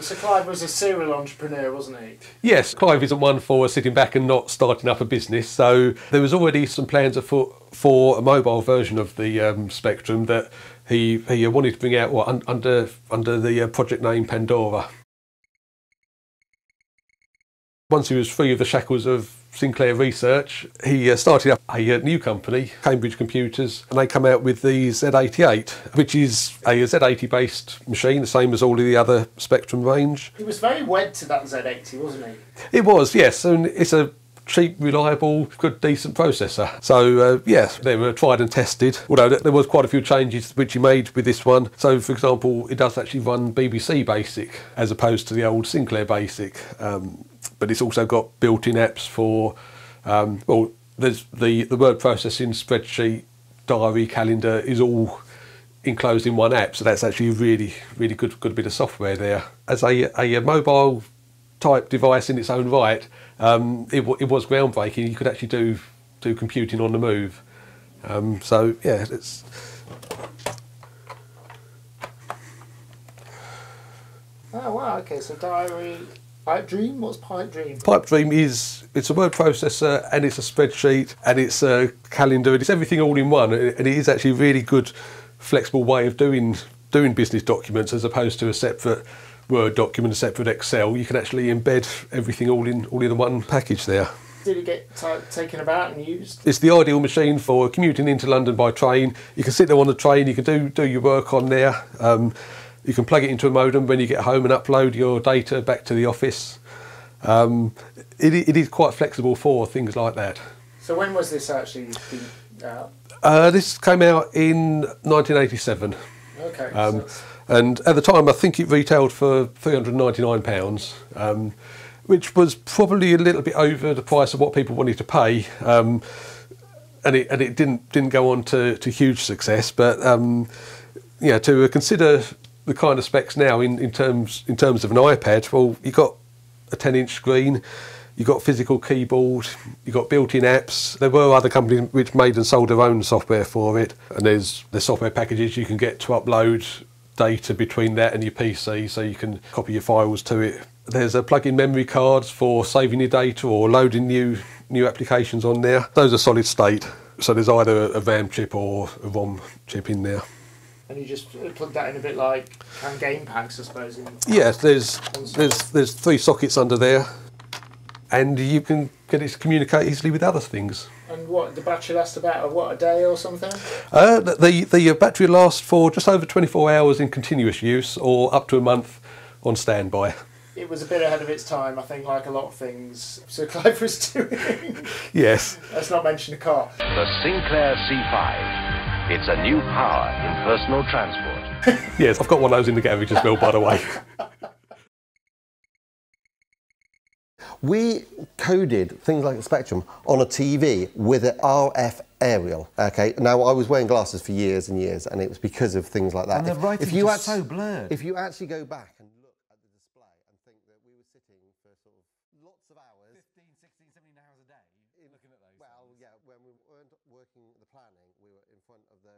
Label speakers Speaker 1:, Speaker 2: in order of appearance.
Speaker 1: So Clive was a serial entrepreneur, wasn't he?
Speaker 2: Yes, Clive isn't one for sitting back and not starting up a business. So there was already some plans afoot for a mobile version of the um, Spectrum that he he wanted to bring out what, un, under under the uh, project name Pandora. Once he was free of the shackles of Sinclair Research, he uh, started up a uh, new company, Cambridge Computers, and they come out with the Z88, which is a Z80 based machine, the same as all of the other Spectrum range.
Speaker 1: He was very wed to that Z80, wasn't he?
Speaker 2: It was, yes, and it's a cheap, reliable, good, decent processor. So uh, yes, they were tried and tested. Although there was quite a few changes which he made with this one. So for example, it does actually run BBC Basic as opposed to the old Sinclair Basic. Um, but it's also got built-in apps for um, well, there's the the word processing, spreadsheet, diary, calendar is all enclosed in one app. So that's actually a really really good good bit of software there. As a, a mobile type device in its own right, um, it, it was groundbreaking. You could actually do do computing on the move. Um, so yeah, it's.
Speaker 1: Oh wow, okay, so diary Pipe Dream? What's Pipe Dream?
Speaker 2: Pipe Dream is it's a word processor and it's a spreadsheet and it's a calendar and it's everything all in one and it is actually a really good flexible way of doing doing business documents as opposed to a separate Word document, a separate Excel. You can actually embed everything all in all in the one package there.
Speaker 1: Did it get taken about and used?
Speaker 2: It's the ideal machine for commuting into London by train. You can sit there on the train. You can do do your work on there. Um, you can plug it into a modem when you get home and upload your data back to the office. Um, it, it is quite flexible for things like that.
Speaker 1: So when was this actually out?
Speaker 2: Uh, this came out in 1987.
Speaker 1: Okay.
Speaker 2: Um, so and at the time, I think it retailed for £399, um, which was probably a little bit over the price of what people wanted to pay. Um, and it, and it didn't didn't go on to, to huge success, but um, yeah, to consider the kind of specs now in, in terms in terms of an iPad, well, you got a 10 inch screen, you got physical keyboard, you got built-in apps. There were other companies which made and sold their own software for it, and there's the software packages you can get to upload data between that and your PC so you can copy your files to it. There's a plug-in memory cards for saving your data or loading new new applications on there. Those are solid state, so there's either a RAM chip or a ROM chip in there.
Speaker 1: And you just plug that in a bit like can game packs, I suppose.
Speaker 2: Yes, there's there's there's three sockets under there, and you can get it to communicate easily with other things.
Speaker 1: And what the battery lasts about what a day or something?
Speaker 2: Uh, the the battery lasts for just over 24 hours in continuous use, or up to a month on standby.
Speaker 1: It was a bit ahead of its time, I think, like a lot of things Sir Clive was doing.
Speaker 2: yes.
Speaker 1: Let's not mention the car.
Speaker 3: The Sinclair C5. It's a new power in personal transport.
Speaker 2: yes, I've got one of those in the garage as well, by the way.
Speaker 4: We coded things like the Spectrum on a TV with an RF aerial. Okay, now I was wearing glasses for years and years, and it was because of things like that.
Speaker 5: And the writing
Speaker 4: if you
Speaker 5: was so blurred.
Speaker 4: If you actually go back and look at the display and think that we were sitting for sort of lots of hours,
Speaker 5: 15, 16, 17 hours a day, looking at those.
Speaker 4: Well,
Speaker 5: things.
Speaker 4: yeah, when we weren't working the planning, we were in front of the